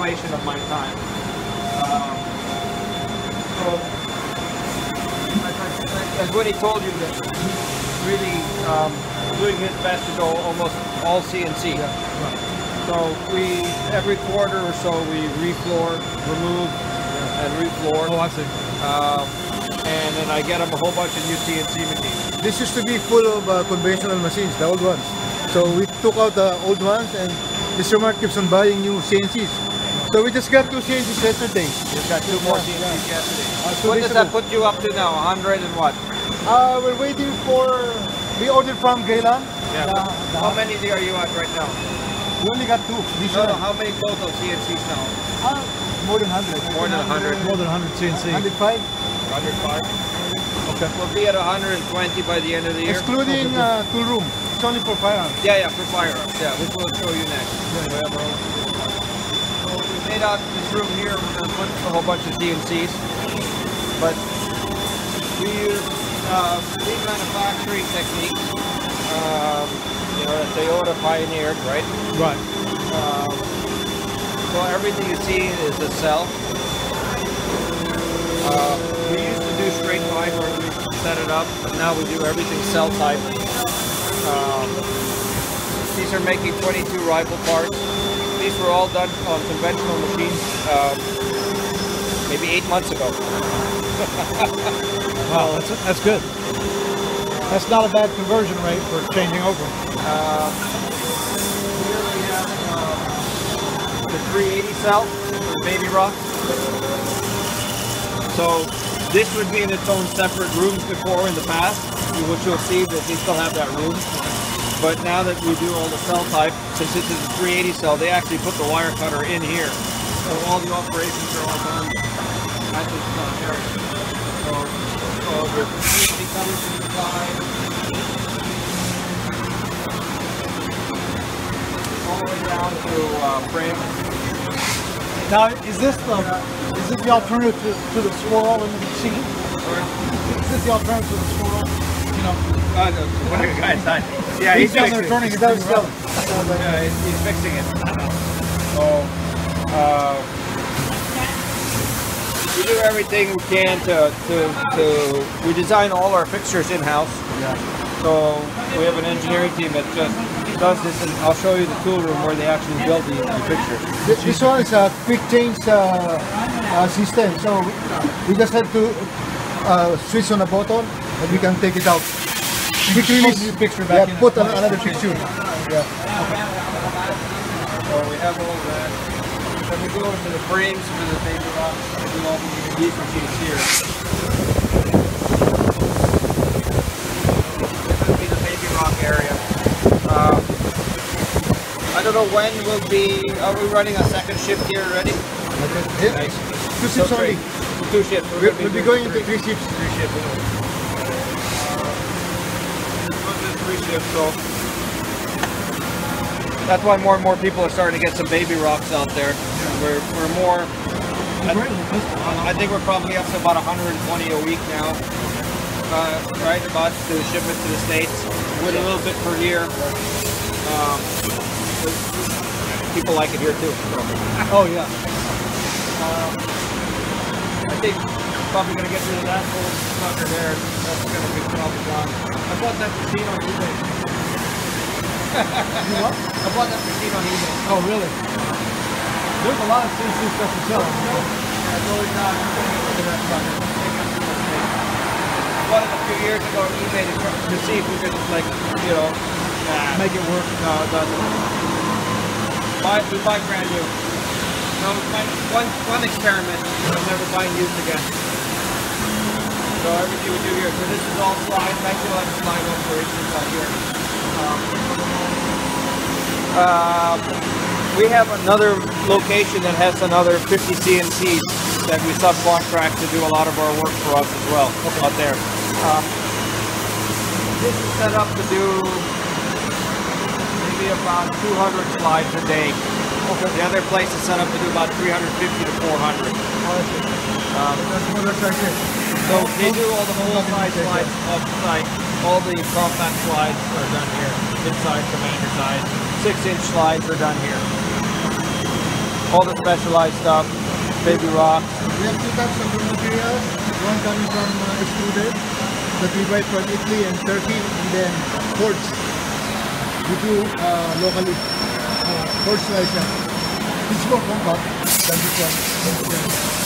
evaluation of my time. Um, so, as, I- as Woody told you, that he's really um, doing his best to go almost all CNC. So we every quarter or so we refloor, remove, and refloor. Oh, I see. Um, and then I get them a whole bunch of new CNC machines. This used to be full of uh, conventional machines, the old ones. So we took out the old ones and Mr. Mark keeps on buying new CNCs. So we just got two CNCs yesterday. We've got two more CNCs yesterday. Uh, two What does that put you up to now? 100 and what? Uh, we're waiting for, we ordered from Geylang. Yeah. The- the- How many are you at right now? we only got two. This No, one. no. How many total CNCs now? Uh, more than 100. More than 100. More than 100 CNC. 105. 105. Okay. We'll be at 120 by the end of the year. Excluding uh, tool room. It's only for firearms. Yeah, yeah, for firearms. Yeah, which we'll show you next. We have our own. So we made out this room here. We're going to put a whole bunch of CNCs, but we use uh, lean manufacturing techniques. Um, you know, that Toyota pioneered, right? Right. Um, so everything you see is a cell. Uh, we used to do straight line where we set it up, but now we do everything cell type. Um, these are making 22 rifle parts. These were all done on conventional machines um, maybe eight months ago. Wow, that's, that's good. That's not a bad conversion rate for changing over. Um, here we have um, the 380 cell, the baby rock. So this would be in its own separate rooms before in the past, which you'll see that they still have that room. But now that we do all the cell type, since this is a 380 cell, they actually put the wire cutter in here. So all the operations are all done at this area. So, so the 380 comes from the side, all the way down to uh, frame. Now, is this the is this the alternative to, to the swirl in the machine? Is this the alternative to the swirl? You know, Uh, the, one of the guys died. Yeah, he's he's, fixing turning it. down still. Yeah, he's, he's fixing it. So, uh, we do everything we can to, to, to we design all our fixtures in-house. Yeah. So we have an engineering team that just does this, and I'll show you the tool room where they actually build the, the fixtures. This, this one is a quick change uh, uh, system. So we just have to uh, switch on a button and we can take it out. Release. a new fixture back yeah, put it. an, another fixture. Yeah. So we have all that. Then we go into the frames for the baby rock. We do all these machines here. This would be the baby rock area. Um, I don't know when we'll be. Are we running a second shift here already? Okay. Yeah. Nice. Two So shifts only. Two shifts. We'll, gonna we'll be going into three- three shifts. three shifts. This is three shifts, so that's why more and more people are starting to get some baby rocks out there. We're, we're more. I, I think we're probably up to about 120 a week now. Uh, right about to ship it to the states with a little bit per year. Um, people like it here too. so. Oh yeah. Um, I think probably gonna get rid of that whole sucker there. That's gonna be probably gone. I bought that machine on eBay. What? I bought that machine on eBay. Oh really? There's a lot of CNC stuff to sell. I really not gonna get rid that sucker. I bought it a few years ago on eBay to, to see if we could like, you know, uh, Make it work. No, it doesn't. Buy, we buy brand new. No, my, one, one experiment, I'm never buying used again. So everything we do here, so this is all slide, actually like slide operations out here. Um, uh, we have another location that has another 50 CNCs that we subcontract to do a lot of our work for us as well out there. Um, this is set up to do maybe about 200 slides a day. The other place is set up to do about 350 to 400. Um, so they do all the full size slides. All the compact slides are done here. Mid-size, commander size. Six inch slides are done here. all the specialized stuff, baby rocks. We have two types of materials. One coming from uh, extruded that we buy from Italy and Turkey, and then quartz. We do uh, locally. Uh, that. It's more compact than this one.